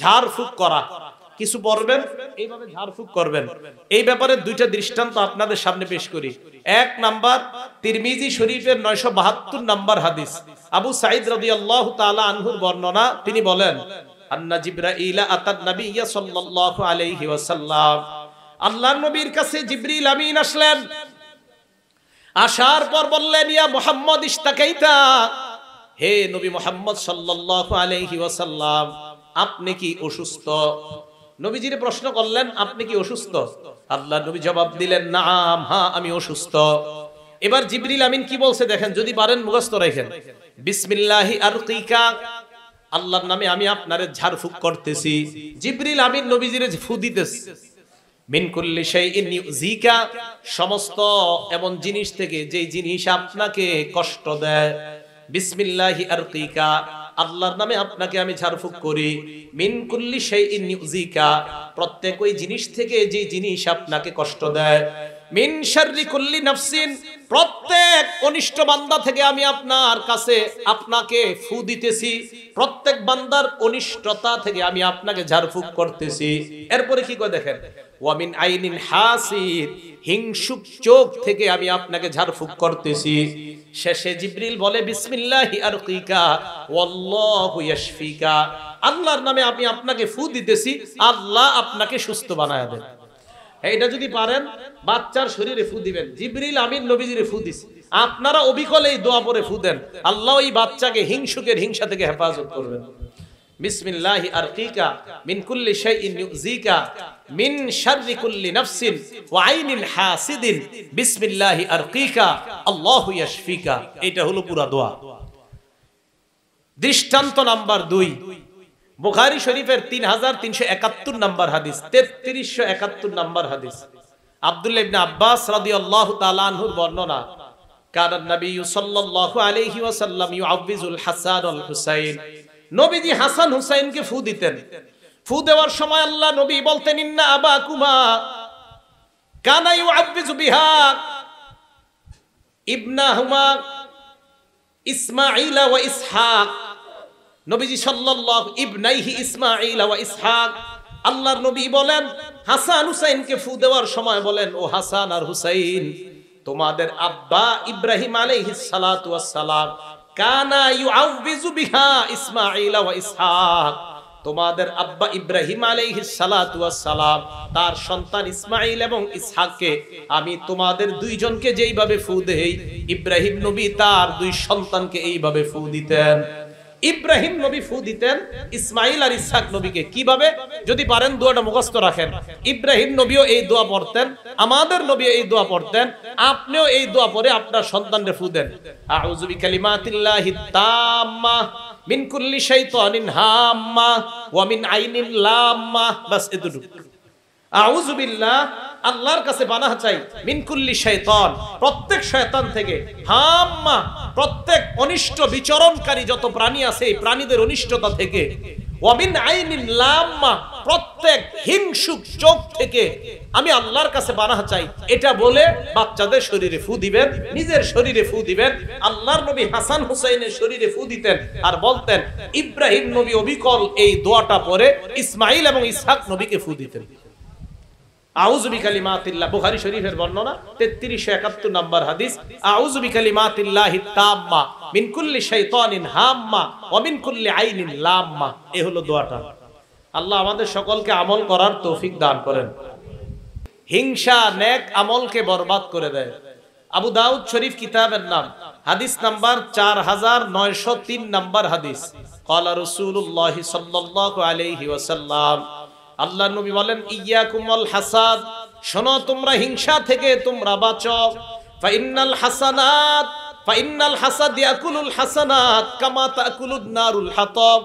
ঝাড়ফুঁক করা। কিছু পড়বেন এইভাবে ঝাড়ফুঁক করবেন। এই ব্যাপারে দুইটা দৃষ্টান্ত আপনাদের সামনে পেশ করি। এক নাম্বার তিরমিজি শরীফের নয়শো বাহাত্তর নাম্বার হাদিস। আবু সাইদ রবি আল্লাহ তালা আনহুর বর্ণনা তিনি বলেন আন্না জিব্রাইলা আতাদ নবিয়্যা সাল্লাল্লাহু আলাইহি ওয়াসাল্লাম। আল্লাহর নবীর কাছে জিবরিল আমিন আসলেন। আসার পর বললেন ইয়া মুহাম্মদ ইস্তাকাইতা হে নবী মুহাম্মদ সাল্লাল্লাহু আলাইহি ওয়াসাল্লাম আপনি কি অসুস্থ? নবীজির প্রশ্ন করলেন, আপনি কি অসুস্থ? আল্লাহ নবী জবাব দিলেন, নাম হ্যাঁ আমি অসুস্থ। এবার জিবরিল আমিন কি বলছে দেখেন, যদি পারেন মুখস্থ রাখেন। বিসমিল্লাহি আরকিকা। আল্লাহর নামে আমি আপনারে ঝাড়ফুঁক করতেছি। জিবরিল আমিন নবীজিরে ফু দিতেছে। মিন কুল্লি শাইইন ইউযিকা। সমস্ত এমন জিনিস থেকে যেই জিনিস আপনাকে কষ্ট দেয়। বিসমিল্লাহি আরকিকা। আল্লাহর নামে আপনাকে আমি ঝাড়ফুঁক করি। মিন কুল্লি শাইইন ইউযিকা, প্রত্যেক ওই জিনিস থেকে যেই জিনিস আপনাকে কষ্ট দেয়। মিন শাররি কুল্লি নাফসিন, প্রত্যেক অনিষ্ট বান্দা থেকে আমি আপনার কাছে আপনাকে ফু দিতেছি। প্রত্যেক বান্দার অনিষ্টতা থেকে আমি আপনাকে ঝাড়ফুঁক করতেছি। এরপরে কি করে দেখেন? ওয়ামিন আইনিন হাসির হিংসুক চোখ থেকে আমি আপনাকে ঝাড়ফুঁক করতেছি। শেষে জিব্রিল বলে, বিসমিল্লাহি আরকিকা, ওয়াল্লাহু ইয়াশফিকা। আল্লাহর নামে আমি আপনাকে ফু দিতেছি, আল্লাহ আপনাকে সুস্থ বানায় দেন। এটা যদি পারেন, বাচ্চার শরীরে ফু দিবেন। জিব্রিল আমিন নবীজিরে ফু দিস আপনারা অবিকল এই দোয়া পরে ফু দেন। আল্লাহ এই বাচ্চাকে হিংসুকের হিংসা থেকে হেফাজত করবেন। বিসমিল্লাহি আরকিকা মিন কুল্লি শাইইন ইউযিকা, মিন শাররি কুল্লি নাফসিন ওয়া আইনিন হাসিদিন। বিসমিল্লাহি আরকিকা আল্লাহু ইয়াশফিকা। এটা হলো পুরা দোয়া। দৃষ্টান্ত নাম্বার দুই। বুখারি শরীফের তিন হাজার তিনশো একাত্তর নাম্বার হাদিস, তেত্রিশশো একাত্তর নাম্বার হাদিস। আব্দুল্লাহ ইবনে আব্বাস রাদিয়াল্লাহু তাআলা আনহুর বর্ণনা, কান নবী সাল্লাল্লাহু আলাইহি ওয়াসাল্লাম ইউআবিজুল হাসান ওয়াল হুসাইন নবীজি হাসান হুসাইনকে ফু দিতেন। ফু দেওয়ার সময় আল্লাহ নবী বলতেন, ইন্না আবাকুমা কানা ইউআবিজু বিহা ইবনাহুমা ইসমাঈলা ওয়া ইসহাক। নবীজি সাল্লাল্লাহু, ইবনাইহি ইসমাঈল ওয়া ইসহাক। আল্লাহর নবী বলেন, হাসান হুসাইনকে ফু দেওয়ার সময় বলেন, ও হাসান আর হুসাইন, তোমাদের আব্বা ইব্রাহিম আলাইহিস সালাতু ওয়াস সালাম। কানা ইউআউযু বিহা ইসমাঈল ওয়া তোমাদের আব্বা ইব্রাহিম আলাইহিস সালাতু ওয়াস সালাম, তার সন্তান ইসমাঈল এবং ইসহাককে আমি তোমাদের দুইজনকে যেইভাবে ফু দেই, ইব্রাহিম নবী তার দুই সন্তানকে এইভাবে ফু দিতেন। ইব্রাহিম নবী ফু দিতেন, ইসমাইল আর ইসহাক নবীকে। কীভাবে? যদি পারেন দোয়াটা মুখস্থ রাখেন। ইব্রাহিম নবীও এই দোয়া পড়তেন, আমাদের নবী এই দোয়া পড়তেন, আপনিও এই দোয়া পড়ে আপনার সন্তানরে ফু দেন। আউযু বিকালিমাতিল্লাহি তাম্মা মিন কুল্লি শাইতানিন হাম্মা ওয়া মিন আইনিন লাম্মা। বাস এতটুকু। আউযু বিল্লাহ আল্লাহর কাছে বানাহ চাই। মিনকুল্লি শয়তান। প্রত্যেক শয়তান থেকে হাম্মা, প্রত্যেক অনিষ্ট বিচরণকারী যত প্রাণী আছে, এই প্রাণীদের অনিষ্টতা থেকে প্রত্যেক হিংসুক চোখ থেকে আমি আল্লাহর কাছে চাই। এটা বলে বাচ্চাদের শরীরে ফু দিবেন, নিজের শরীরে ফু দিবেন, আল্লাহর নবী হাসান হুসাইনের শরীরে ফু দিতেন আর বলতেন, ইব্রাহিম নবী অবিকল এই দোয়াটা পরে ইসমাইল এবং ইসহাক নবীকে ফু দিতেন। আউযু বিকালিমাতিল্লাহ, বুখারী শরীফের বর্ণনা 3371 নম্বর হাদিস, আউযু বিকালিমাতিল্লাহি তাম্মা কুল্লি শাইতানিন হাম্মা ওয়া কুল্লি আইনিন লাম্মা। এই হলো দোয়াটা। আল্লাহ আমাদের সকলকে আমল করার তৌফিক দান করেন। হিংসা নেক আমলকে বরবাদ করে দেয়। আবু দাউদ শরীফ কিতাবের নাম, হাদিস নাম্বার চার হাজার নয়শো তিন নাম্বার হাদিস। কলা রসুল্লাহ সাল্লাহ আলাইহি ওয়াসাল্লাম আল্লাহ নবী বলেন ইয়া কুমল হাসাদ শোনো, তোমরা হিংসা থেকে তোমরা বাঁচো ফাইনাল হাসানাত ফাইনাল হাসাদ ইয়াকুলুল হাসানাত কামা তাকুলুন নারুল হাতাব।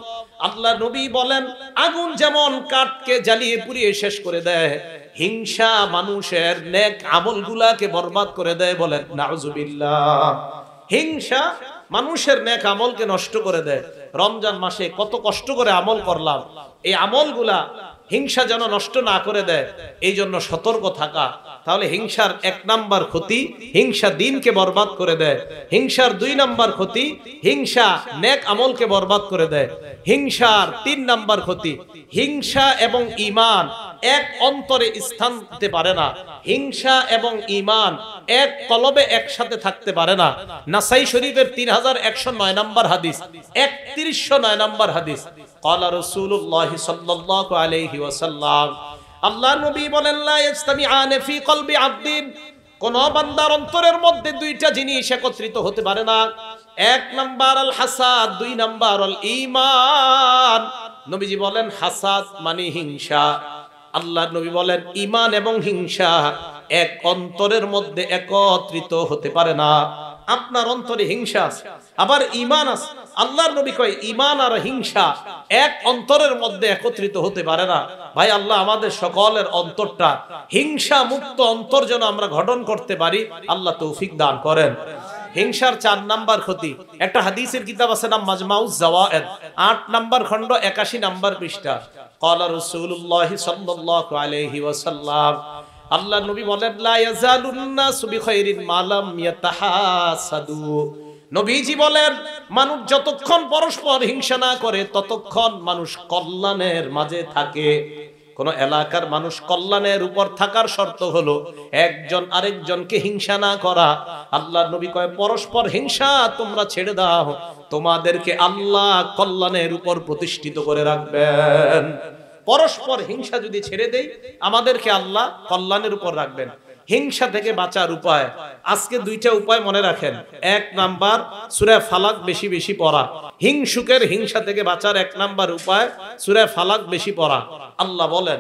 আল্লাহ নবী বলেন, আগুন যেমন কাঠকে জ্বালিয়ে পুড়িয়ে শেষ করে দেয়, হিংসা মানুষের নেক আমলগুলাকে বরবাদ করে দেয় বলেন। নাউজুবিল্লাহ। হিংসা মানুষের নেক আমলকে নষ্ট করে দেয়। রমজান মাসে কত কষ্ট করে আমল করলাম। এই আমলগুলা হিংসা যেন নষ্ট না করে দেয় এই জন্য সতর্ক থাকা। তাহলে হিংসার এক নাম্বার ক্ষতি, হিংসা দিনকে বরবাদ করে দেয়। হিংসার দুই নাম্বার ক্ষতি, হিংসা নেক আমলকে বরবাদ করে দেয়। হিংসার তিন নাম্বার ক্ষতি, হিংসা এবং ইমান এক অন্তরে স্থান দিতে পারে না। হিংসা এবং ইমান এক কলবে একসাথে থাকতে পারে না। নাসাই শরীফের তিন হাজার একশো নয় নম্বর হাদিস, একত্রিশশো নয় নম্বর হাদিস। কলা রসুল্লাহ সাল্লাহ আলহি ওয়াসাল্লাম আল্লাহ নবী বলেন, লা ইয়াজতামিআনে ফি কলবি আবদিন। কোন বান্দার অন্তরের মধ্যে দুইটা জিনিস একত্রিত হতে পারে না। এক নাম্বার আল হাসাদ, দুই নাম্বার আল ঈমান। নবীজি বলেন, হাসাদ মানে হিংসা। আল্লাহ নবী বলেন ইমান এবং হিংসা এক অন্তরের মধ্যে একত্রিত হতে পারে না। আপনার অন্তরে হিংসা আছে, আবার ইমান আছে। আল্লাহর নবী কয় ইমান আর হিংসা এক অন্তরের মধ্যে একত্রিত হতে পারে না। ভাই আল্লাহ আমাদের সকলের অন্তরটা হিংসা মুক্ত অন্তর যেন আমরা গঠন করতে পারি, আল্লাহ তৌফিক দান করেন। হিংসার চার নাম্বার ক্ষতি। একটা হাদিসের কিতাব আছে নাম মাজমাউজ জাওয়ায়েদ। আট নাম্বার খণ্ড, একাশি নাম্বার পৃষ্ঠা। ক্বালা রাসূলুল্লাহ সাল্লাল্লাহু আলাইহি ওয়াসাল্লাম, আল্লাহ নবী বলেন, লা ইয়াজালুন নাসু বিখাইরিন মালাম ইয়াতাহাসাদু। নবীজি বলেন, মানুষ যতক্ষণ পরস্পর হিংসা না করে, ততক্ষণ মানুষ কল্যাণের মাঝে থাকে। কোন এলাকার মানুষ কল্যাণের উপর থাকার শর্ত হলো একজন আরেকজনকে হিংসা না করা। আল্লাহ নবী কয়, পরস্পর হিংসা তোমরা ছেড়ে দাও। তোমাদেরকে আল্লাহ কল্যাণের উপর প্রতিষ্ঠিত করে রাখবেন। পরস্পর হিংসা যদি ছেড়ে দেই, আমাদেরকে আল্লাহ কল্যাণের উপর রাখবেন। হিংসা থেকে বাঁচার উপায়। আজকে দুইটা উপায় মনে রাখেন। এক নাম্বার, সুরে ফালাক বেশি বেশি পড়া। হিংসুকের হিংসা থেকে বাঁচার এক নাম্বার উপায় সুরে ফালাক বেশি পড়া। আল্লাহ বলেন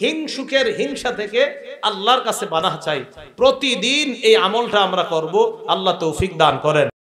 হিংসুকের হিংসা থেকে আল্লাহর কাছে বানা চাই। প্রতিদিন এই আমলটা আমরা করব। আল্লাহ তৌফিক দান করেন।